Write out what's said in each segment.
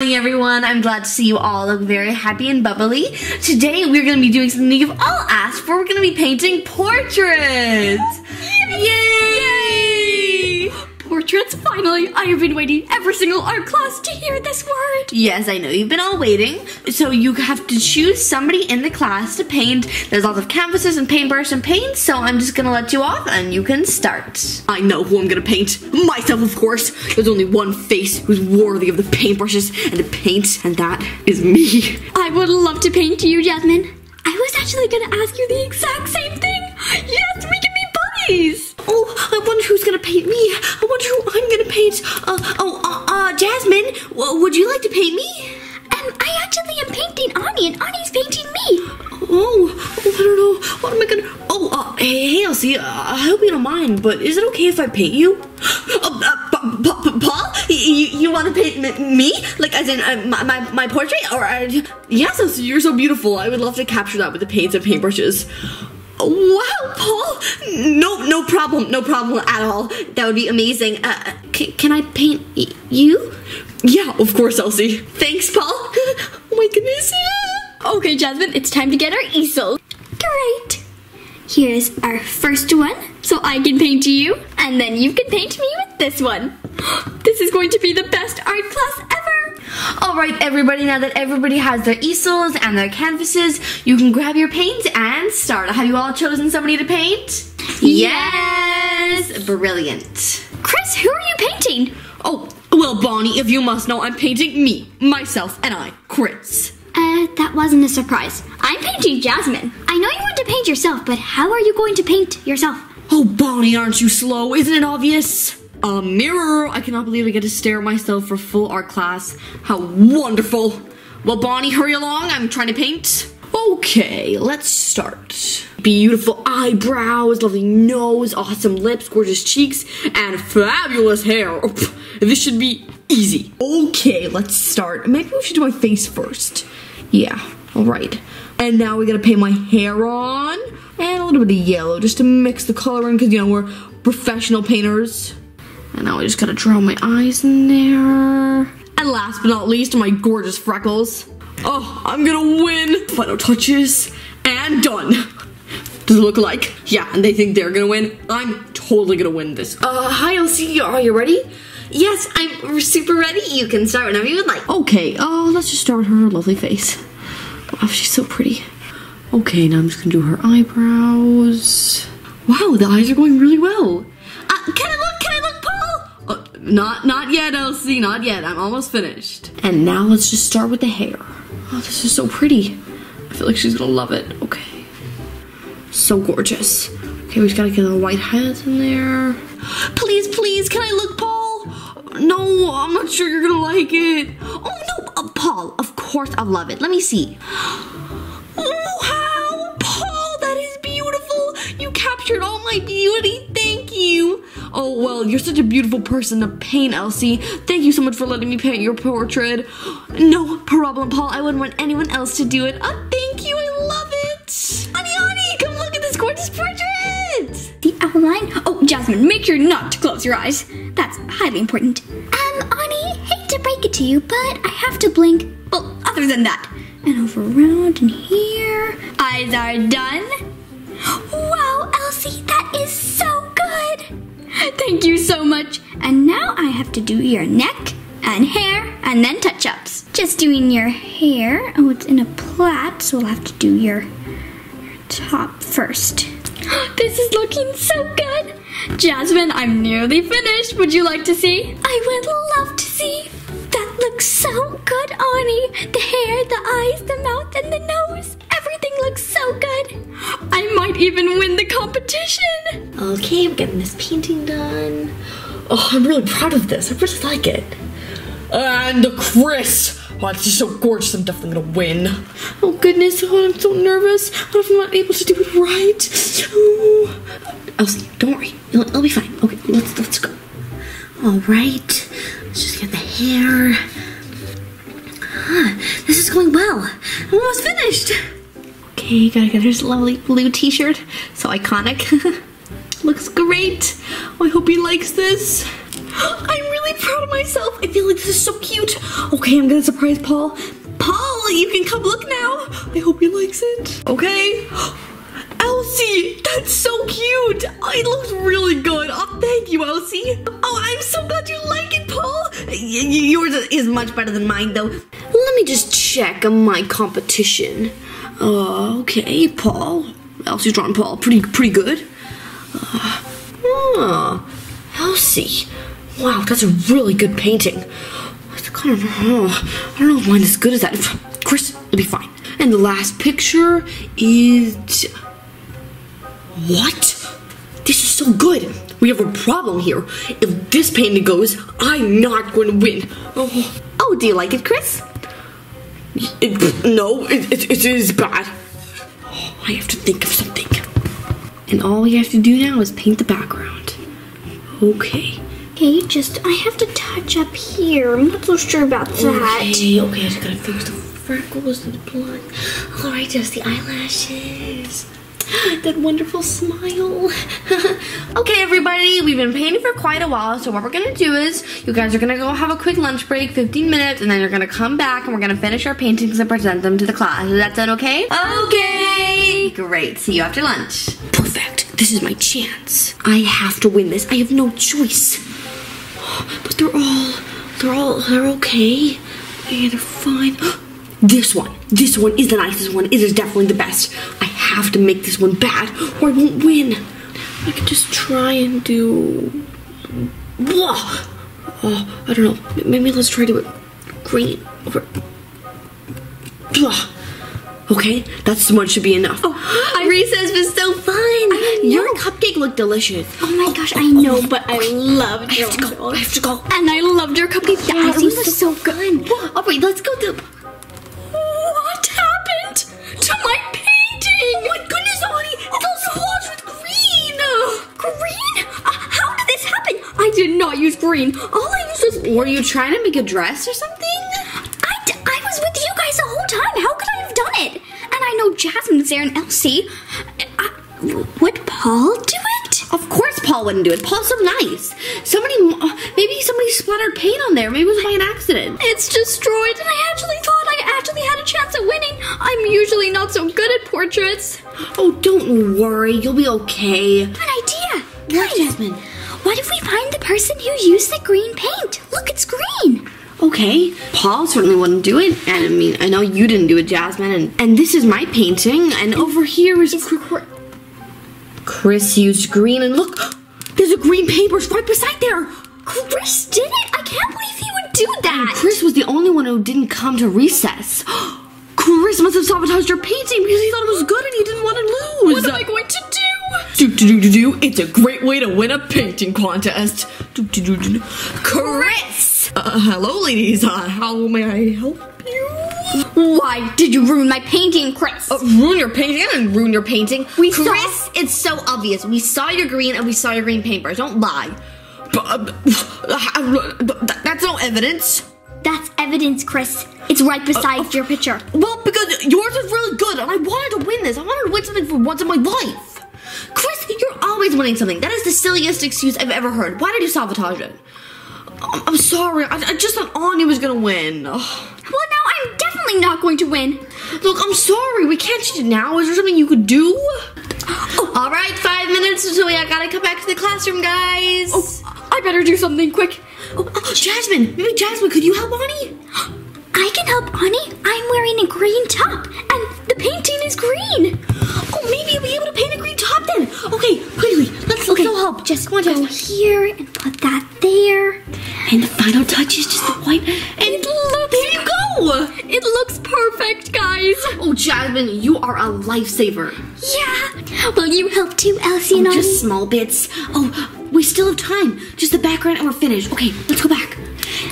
morning, everyone. I'm glad to see you all look very happy and bubbly. Today, we're going to be doing something you've all asked for. We're going to be painting portraits. Yay! Portraits, finally! I have been waiting every single art class to hear this word! Yes, I know you've been all waiting. So you have to choose somebody in the class to paint. There's lots of canvases and paintbrush and paint, so I'm just gonna let you off and you can start. I know who I'm gonna paint. Myself, of course. There's only one face who's worthy of the paintbrushes and the paint, and that is me. I would love to paint you, Jasmine. I was actually gonna ask you the exact same thing! Yes, we can be buddies! Oh, I wonder who's gonna paint me. I wonder who I'm gonna paint. Uh, oh, uh, uh, Jasmine, would you like to paint me? Um, I actually am painting Annie, and Annie's painting me. Oh, oh, I don't know. What am I gonna? Oh, uh, hey, hey, Elsie. Uh, I hope you don't mind, but is it okay if I paint you? Uh, uh, Pa- Pa- Pa- Paul, you, you want to paint m- me? Like, as in uh, my, my my portrait? Or uh, yes, Elsie, you're so beautiful. I would love to capture that with the paints and paintbrushes. Wow, Paul! No, no problem, no problem at all. That would be amazing. Uh, can I paint y- you? Yeah, of course, Elsie. Thanks, Paul. oh my goodness. Okay, Jasmine, it's time to get our easel. Great. Here's our first one, so I can paint you, and then you can paint me with this one. This is going to be the best art class ever. All right, everybody, now that everybody has their easels and their canvases, you can grab your paint and start. Have you all chosen somebody to paint? Yes! Brilliant. Chris, who are you painting? Oh, well, Bonnie, if you must know, I'm painting me, myself, and I, Chris. Uh, that wasn't a surprise. I'm painting Jasmine. I know you want to paint yourself, but how are you going to paint yourself? Oh, Bonnie, aren't you slow? Isn't it obvious? A mirror! I cannot believe I get to stare at myself for full art class. How wonderful! Well, Bonnie, hurry along. I'm trying to paint. Okay, let's start. Beautiful eyebrows, lovely nose, awesome lips, gorgeous cheeks, and fabulous hair. This should be easy. Okay, let's start. Maybe we should do my face first. Yeah, alright. And now we gotta paint my hair on. And a little bit of yellow just to mix the color in because, you know, we're professional painters. And now I just gotta draw my eyes in there. And last but not least, my gorgeous freckles. Oh, I'm gonna win! Final touches, and done. Does it look like? Yeah, and they think they're gonna win. I'm totally gonna win this. Uh, hi, Elsie. Are you ready? Yes, I'm super ready. You can start whenever you would like. Okay, uh, let's just start with her lovely face. Wow, she's so pretty. Okay, now I'm just gonna do her eyebrows. Wow, the eyes are going really well. Uh, can I not, not yet, Elsie. Not yet. I'm almost finished. And now let's just start with the hair. Oh, this is so pretty. I feel like she's gonna love it. Okay. So gorgeous. Okay, we just gotta get the white highlights in there. Please, please, can I look, Paul? No, I'm not sure you're gonna like it. Oh, no, uh, Paul. Of course I'll love it. Let me see. Oh, wow! Paul, that is beautiful! You captured all my beauty. Oh, well, you're such a beautiful person to paint, Elsie. Thank you so much for letting me paint your portrait. No problem, Paul. I wouldn't want anyone else to do it. Oh, thank you. I love it. Annie, Annie, come look at this gorgeous portrait. The outline? Oh, Jasmine, make sure not to close your eyes. That's highly important. Um, Annie, hate to break it to you, but I have to blink. Well, other than that. And over around and here. Eyes are done. Wow, Elsie, that is so. Thank you so much. And now I have to do your neck and hair and then touch ups. Just doing your hair. Oh, it's in a plait, so we'll have to do your top first. This is looking so good. Jasmine, I'm nearly finished. Would you like to see? I would love to see. That looks so good, Annie. The hair, the eyes, the mouth, and the nose. Everything looks so good. I might even win the competition. Okay, I'm getting this painting done. Oh, I'm really proud of this. I really like it. And the Chris! Oh, this is so gorgeous. I'm definitely gonna win. Oh goodness, oh, I'm so nervous. What if I'm not able to do it right? Oh. Elsie, don't worry. It'll, it'll be fine. Okay, let's let's go. All right. Let's just get the hair. Huh, this is going well. I'm almost finished. Okay, gotta get lovely blue t-shirt. So iconic. Looks great. Oh, I hope he likes this. I'm really proud of myself. I feel like this is so cute. Okay, I'm gonna surprise Paul. Paul, you can come look now. I hope he likes it. Okay. Elsie, that's so cute. Oh, it looks really good. Oh, thank you, Elsie. Oh, I'm so glad you like it, Paul. Yours is much better than mine, though. Let me just check on my competition. Uh, okay, Paul. Elsie's drawn Paul. Pretty, pretty good. Uh, oh, Elsie. Wow, that's a really good painting. Kind of know. I don't know if mine is as good as that. Chris, it'll be fine. And the last picture is. What? This is so good. We have a problem here. If this painting goes, I'm not going to win. Oh, oh do you like it, Chris? It, no, it, it, it is bad. Oh, I have to think of something. And all we have to do now is paint the background. Okay. Okay, just I have to touch up here. I'm not so sure about that. Okay, okay, I just gotta fix the freckles and the blood. Alright, just the eyelashes. That wonderful smile. okay, everybody, we've been painting for quite a while, so what we're gonna do is you guys are gonna go have a quick lunch break, 15 minutes, and then you're gonna come back and we're gonna finish our paintings and present them to the class. Is that sound okay? Okay! Great, see you after lunch. Perfect. This is my chance. I have to win this. I have no choice. But they're all, they're all, they're okay. Yeah, they're fine. This one, this one is the nicest one. It is definitely the best. I have to make this one bad, or I won't win. I could just try and do. Blah. Oh, I don't know. Maybe let's try to do it green over. Blah. Okay, that's much should be enough. Oh, recess was so fun. I. Your cupcake looked delicious. Oh my gosh, I know, but I loved I your have to go. I have to go. And I loved your cupcake. The Yeah, it icing was was so good. All right, let's go to. Not use green. All I used was. Were you trying to make a dress or something? I, d- I was with you guys the whole time. How could I have done it? And I know Jasmine's there and Elsie. Uh, would Paul do it? Of course Paul wouldn't do it. Paul's so nice. Somebody, uh, maybe somebody splattered paint on there. Maybe it was by an accident. It's destroyed, and I actually thought I actually had a chance at winning. I'm usually not so good at portraits. Oh, don't worry. You'll be okay. An idea. What, Jasmine? What if we find the person who used the green paint? Look, it's green. Okay. Paul certainly wouldn't do it. And I mean, I know you didn't do it, Jasmine. And, and this is my painting. And over here is. Chris. Chris used green. And look, there's a green paintbrush right beside there. Chris did it. I can't believe he would do that. And Chris was the only one who didn't come to recess. Chris must have sabotaged your painting because he thought it was good and he didn't want to lose. What am I going to do? Do, do, do, do. It's a great way to win a painting contest. Do, do, do, do, do. Chris! Uh, hello, ladies. Uh, how may I help you? Why did you ruin my painting, Chris? Uh, ruin your painting? I didn't ruin your painting. We saw- Chris, it's so obvious. We saw your green and we saw your green paintbrush. Don't lie. But, uh, that's no evidence. That's evidence, Chris. It's right beside your picture. Well, because yours is really good, and I wanted to win this. I wanted to win something for once in my life. Chris, you're always winning something. That is the silliest excuse I've ever heard. Why did you sabotage it? I'm, I'm sorry. I, I just thought Anya was gonna win. Ugh. Well, now I'm definitely not going to win. Look, I'm sorry. We can't change it now. Is there something you could do? Oh. All right, five minutes until we I gotta come back to the classroom, guys. Oh, I better do something quick. Oh, oh, Jasmine, maybe Jasmine, could you help Annie? I can help, Annie. I'm wearing a green top, and the painting is green. Oh, maybe let's, let's go help. Just go Jasmine. here and put that there. And the final touch is just the white. And look, there you go. It looks perfect, guys. Oh, Jasmine, you are a lifesaver. Yeah. Will you help too, Elsie oh, and Annie? Just small bits. Oh, we still have time. Just the background and we're finished. Okay, let's go back.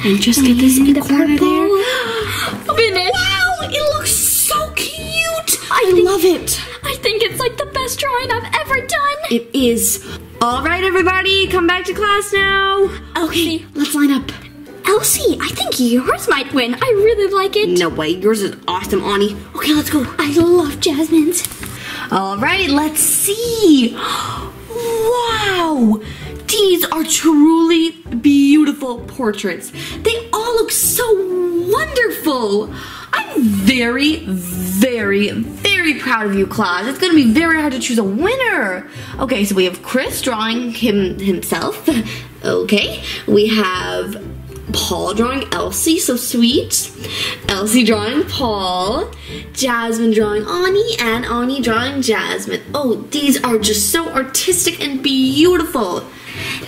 And just get this in the corner there. Finish. Wow, it looks so cute. I I love it. I think it's like the best drawing I've ever done. It is. All right, everybody, come back to class now. Okay. Let's line up. Elsie, I think yours might win. I really like it. No way, yours is awesome, Annie. Okay, let's go. I love Jasmine's. All right, let's see. Wow, these are truly beautiful portraits. They all look so wonderful. I'm very, very, very proud of you, class. It's gonna be very hard to choose a winner. Okay, so we have Chris drawing him himself. Okay, we have Paul drawing Elsie, so sweet. Elsie drawing Paul. Jasmine drawing Annie, and Annie drawing Jasmine. Oh, these are just so artistic and beautiful.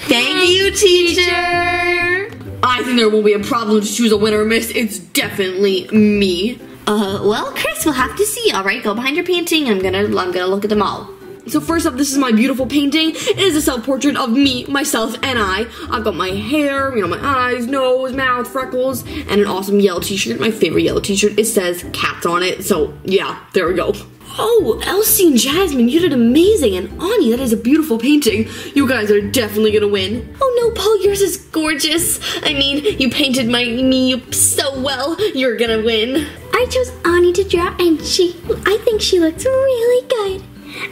Thank you, teacher. I think there will be a problem to choose a winner, miss. It's definitely me. Uh, well, Chris, we'll have to see. All right, go behind your painting. I'm gonna, I'm gonna look at them all. So first up, this is my beautiful painting. It is a self-portrait of me, myself, and I. I've got my hair, you know, my eyes, nose, mouth, freckles, and an awesome yellow t-shirt. My favorite yellow t-shirt. It says cats on it. So yeah, there we go. Oh, Elsie and Jasmine, you did amazing. And Annie, that is a beautiful painting. You guys are definitely gonna win. Oh no, Paul, yours is gorgeous. I mean, you painted my me so well. You're gonna win. I chose Annie to draw, and she, I think she looks really good.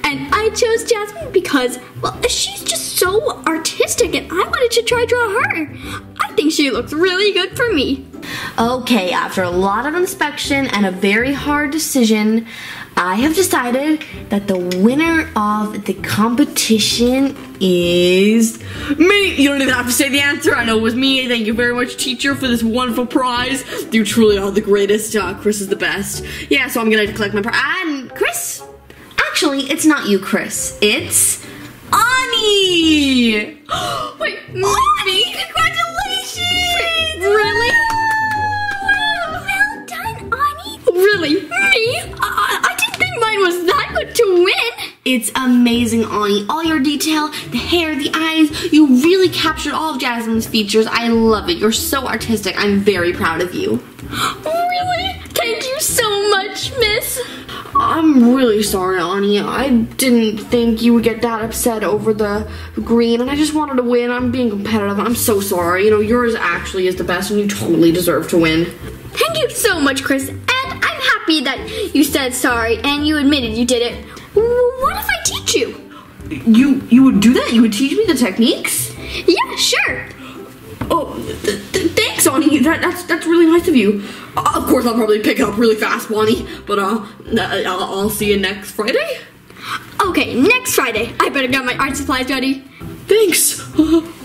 And I chose Jasmine because, well, she's just so artistic, and I wanted to try draw her. I think she looks really good for me. Okay, after a lot of inspection and a very hard decision, I have decided that the winner of the competition is Me! You don't even have to say the answer. I know it was me. Thank you very much, teacher, for this wonderful prize. You truly are the greatest. Uh, Chris is the best. Yeah, so I'm gonna collect my prize. And Chris? Actually, it's not you, Chris. It's Annie! Wait, me? Congratulations! Really? Well done, Annie. Really? Me? Good to win. It's amazing, Annie. All your detail, the hair, the eyes, you really captured all of Jasmine's features. I love it. You're so artistic. I'm very proud of you. Really? Thank you so much, miss. I'm really sorry, Annie. I didn't think you would get that upset over the green, and I just wanted to win. I'm being competitive. I'm so sorry. You know, yours actually is the best, and you totally deserve to win. Thank you so much, Chris. Happy that you said sorry and you admitted you did it. What if I teach you? You you would do that? You would teach me the techniques? Yeah, sure. Oh, th- th- thanks, Annie. That, that's that's really nice of you. Uh, of course, I'll probably pick it up really fast, Bonnie. But uh, uh, I'll, I'll see you next Friday. Okay, next Friday. I better get my art supplies ready. Thanks.